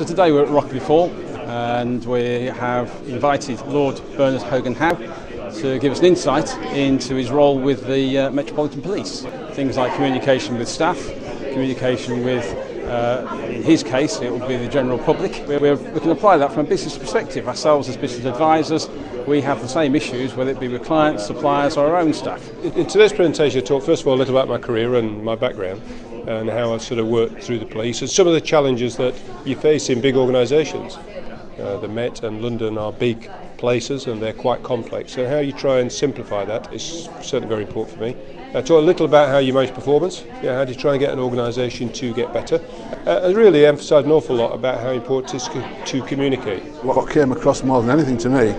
So today we're at Rockliffe Hall and we have invited Lord Bernard Hogan Howe to give us an insight into his role with the uh, Metropolitan Police. Things like communication with staff, communication with, uh, in his case, it will be the general public. We're, we're, we can apply that from a business perspective. Ourselves as business advisors, we have the same issues, whether it be with clients, suppliers or our own staff. In today's presentation I talk first of all a little about my career and my background and how I've sort of worked through the police and some of the challenges that you face in big organisations. Uh, the Met and London are big places and they're quite complex. So how you try and simplify that is certainly very important for me. I talk a little about how you manage performance. Yeah, how do you try and get an organisation to get better? Uh, and really emphasise an awful lot about how important it is to communicate. What came across more than anything to me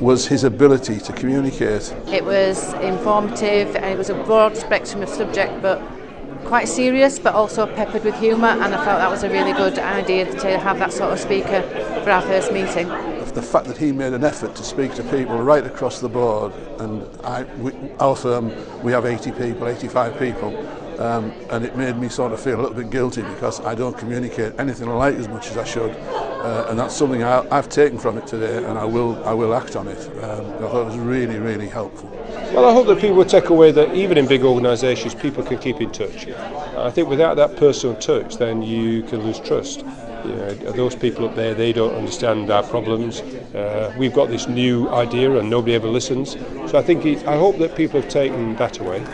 was his ability to communicate. It was informative and it was a broad spectrum of subject but quite serious but also peppered with humour and I felt that was a really good idea to have that sort of speaker for our first meeting. The fact that he made an effort to speak to people right across the board and I, we, our firm, we have 80 people, 85 people um, and it made me sort of feel a little bit guilty because I don't communicate anything like as much as I should uh, and that's something I, I've taken from it today and I will, I will act on it. Um, I thought it was really, really helpful. Well, I hope that people will take away that even in big organisations, people can keep in touch. I think without that personal touch, then you can lose trust. Those people up there, they don't understand our problems. Uh, we've got this new idea and nobody ever listens. So I think it, I hope that people have taken that away.